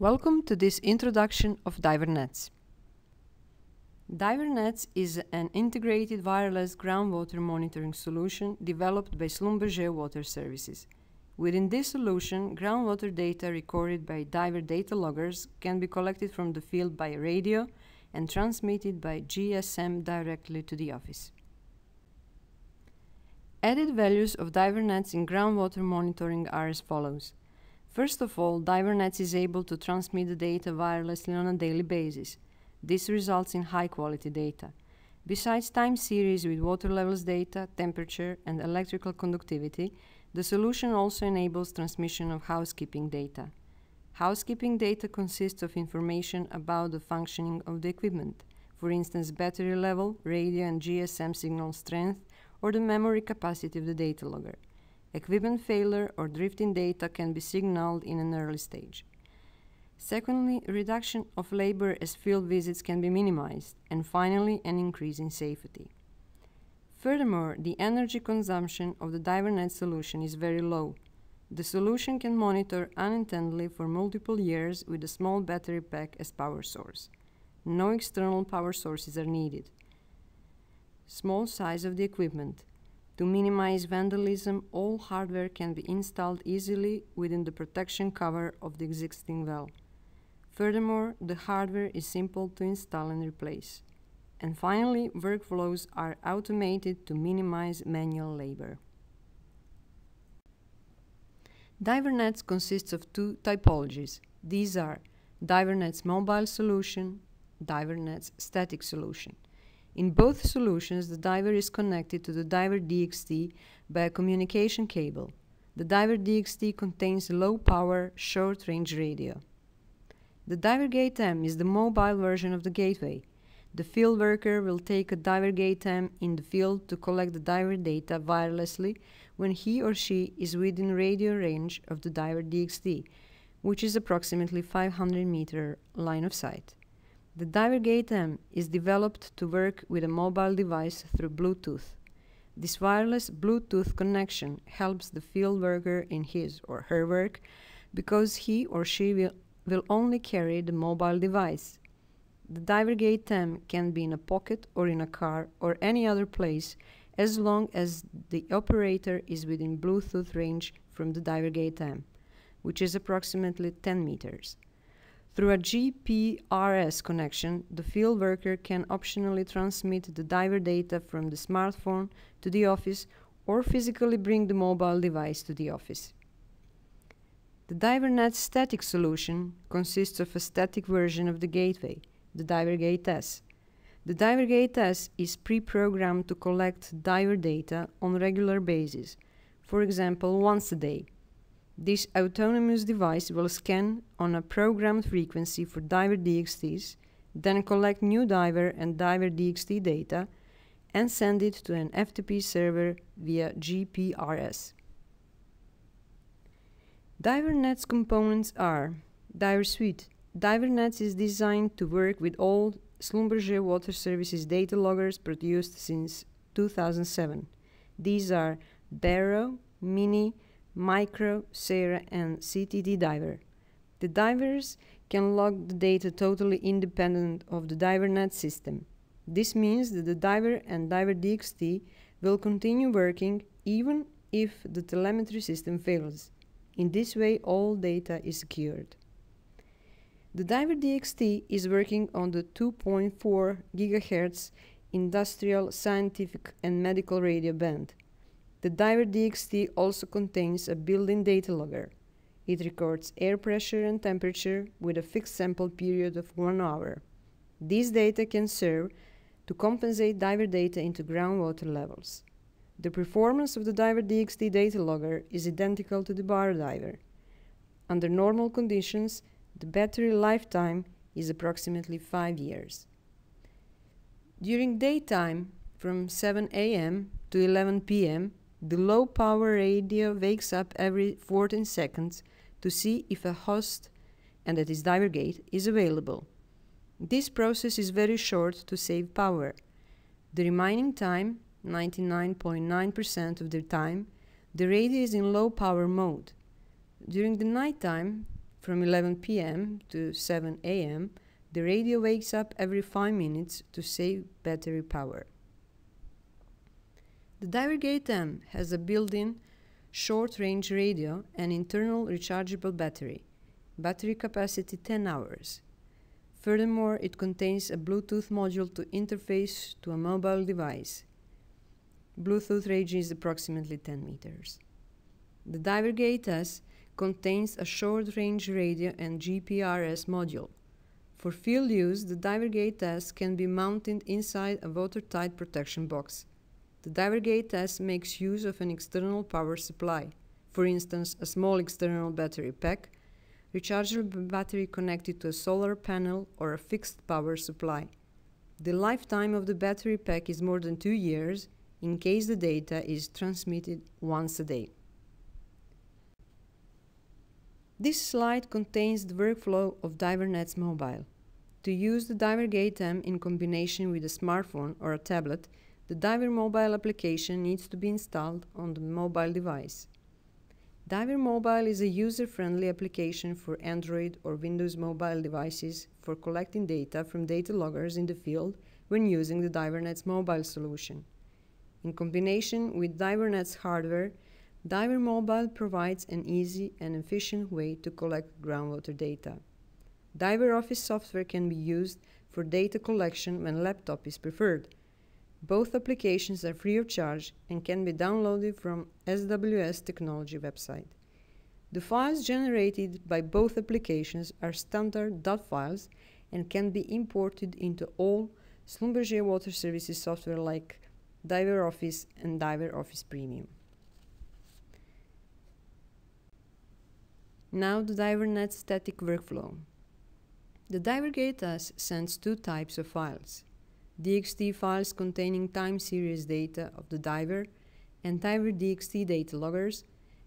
Welcome to this introduction of Diver-NETZ. Diver-NETZ is an integrated wireless groundwater monitoring solution developed by Schlumberger Water Services. Within this solution, groundwater data recorded by diver data loggers can be collected from the field by radio and transmitted by GSM directly to the office. Added values of Diver-NETZ in groundwater monitoring are as follows. First of all, Diver-NETZ is able to transmit the data wirelessly on a daily basis. This results in high quality data. Besides time series with water levels data, temperature, and electrical conductivity, the solution also enables transmission of housekeeping data. Housekeeping data consists of information about the functioning of the equipment, for instance, battery level, radio and GSM signal strength, or the memory capacity of the data logger. Equipment failure or drifting data can be signaled in an early stage. Secondly, reduction of labor as field visits can be minimized, and finally, an increase in safety. Furthermore, the energy consumption of the DiverNet solution is very low. The solution can monitor unintentionally for multiple years with a small battery pack as power source. No external power sources are needed small size of the equipment. To minimize vandalism, all hardware can be installed easily within the protection cover of the existing well. Furthermore, the hardware is simple to install and replace. And finally, workflows are automated to minimize manual labor. Diver-NETZ consists of two typologies. These are Diver-NETZ mobile solution, Diver-NETZ static solution. In both solutions, the diver is connected to the Diver DXT by a communication cable. The Diver DXT contains a low-power, short-range radio. The diver gate M is the mobile version of the gateway. The field worker will take a diver gate M in the field to collect the diver data wirelessly when he or she is within radio range of the Diver DXT, which is approximately 500 meter line of sight. The DiverGate M is developed to work with a mobile device through Bluetooth. This wireless Bluetooth connection helps the field worker in his or her work because he or she will, will only carry the mobile device. The DiverGate M can be in a pocket or in a car or any other place as long as the operator is within Bluetooth range from the DiverGate M, which is approximately 10 meters. Through a GPRS connection, the field worker can optionally transmit the diver data from the smartphone to the office or physically bring the mobile device to the office. The DiverNet static solution consists of a static version of the gateway, the DiverGate S. The DiverGate S is pre-programmed to collect diver data on regular basis, for example once a day. This autonomous device will scan on a programmed frequency for diver DXTs, then collect new diver and diver DXT data and send it to an FTP server via GPRS. DiverNet's components are DiverSuite. Diver-NETZ is designed to work with all Schlumberger Water Services data loggers produced since 2007. These are Baro, Mini, Micro, Cera, and CTD diver. The divers can log the data totally independent of the DiverNet system. This means that the diver and diver DXT will continue working even if the telemetry system fails. In this way, all data is secured. The diver DXT is working on the 2.4 GHz industrial, scientific, and medical radio band. The Diver DXT also contains a built-in data logger. It records air pressure and temperature with a fixed sample period of one hour. This data can serve to compensate diver data into groundwater levels. The performance of the Diver DXT data logger is identical to the bar diver. Under normal conditions, the battery lifetime is approximately 5 years. During daytime, from 7 a.m. to 11 p.m., the low power radio wakes up every 14 seconds to see if a host, and that is Divergate, is available. This process is very short to save power. The remaining time, 99.9% of the time, the radio is in low power mode. During the night time, From 11 pm to 7 am, the radio wakes up every 5 minutes to save battery power. The Divergate M has a built-in short-range radio and internal rechargeable battery. Battery capacity 10 hours. Furthermore, it contains a Bluetooth module to interface to a mobile device. Bluetooth range is approximately 10 meters. The Divergate S contains a short-range radio and GPRS module. For field use, the Divergate S can be mounted inside a watertight protection box. The Divergate S makes use of an external power supply, for instance, a small external battery pack, rechargeable battery connected to a solar panel or a fixed power supply. The lifetime of the battery pack is more than two years in case the data is transmitted once a day. This slide contains the workflow of Diver-NETZ Mobile. To use the Divergate M in combination with a smartphone or a tablet, the Diver mobile application needs to be installed on the mobile device. Diver Mobile is a user-friendly application for Android or Windows mobile devices for collecting data from data loggers in the field when using the Diver-NETZ mobile solution. In combination with Diver-NETZ hardware, Diver Mobile provides an easy and efficient way to collect groundwater data. Diver Office software can be used for data collection when laptop is preferred, both applications are free of charge and can be downloaded from SWS Technology website. The files generated by both applications are standard .DAT files and can be imported into all Schlumberger Water Services software like Diver Office and Diver Office Premium. Now the DiverNet static workflow. The Divergate sends two types of files DXT files containing time series data of the diver and diver DXT data loggers,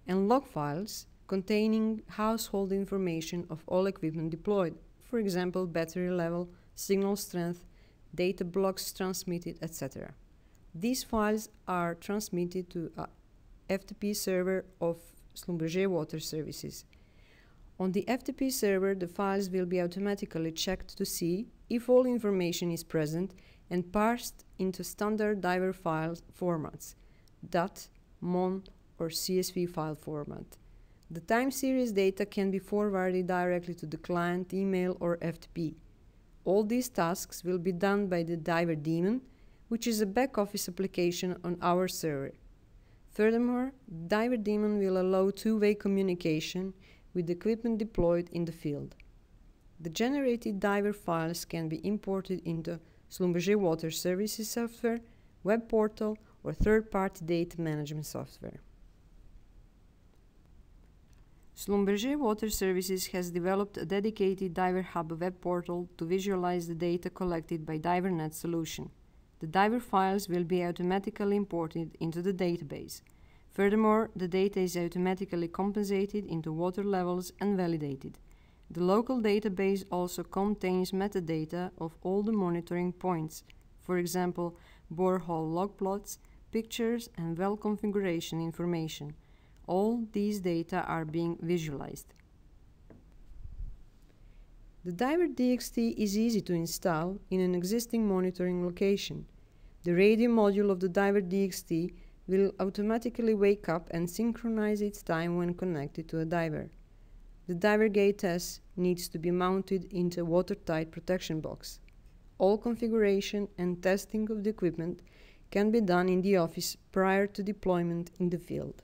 and log files containing household information of all equipment deployed, for example, battery level, signal strength, data blocks transmitted, etc. These files are transmitted to a FTP server of Schlumberger Water Services. On the FTP server, the files will be automatically checked to see if all information is present and parsed into standard diver file formats, DAT, MON, or CSV file format. The time series data can be forwarded directly to the client, email, or FTP. All these tasks will be done by the Diver daemon, which is a back office application on our server. Furthermore, Diver daemon will allow two-way communication with equipment deployed in the field. The generated diver files can be imported into Schlumberger Water Services software, web portal, or third-party data management software. Schlumberger Water Services has developed a dedicated Diver Hub web portal to visualize the data collected by DiverNet solution. The diver files will be automatically imported into the database. Furthermore, the data is automatically compensated into water levels and validated. The local database also contains metadata of all the monitoring points, for example, borehole log plots, pictures, and well configuration information. All these data are being visualized. The Diver DXT is easy to install in an existing monitoring location. The radio module of the Diver DXT will automatically wake up and synchronize its time when connected to a diver. The diver gate S needs to be mounted into a watertight protection box. All configuration and testing of the equipment can be done in the office prior to deployment in the field.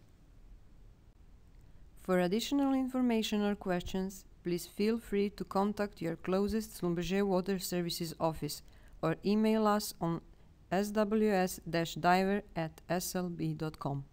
For additional information or questions, please feel free to contact your closest Schlumberger Water Services office or email us on sws-diver at slb.com.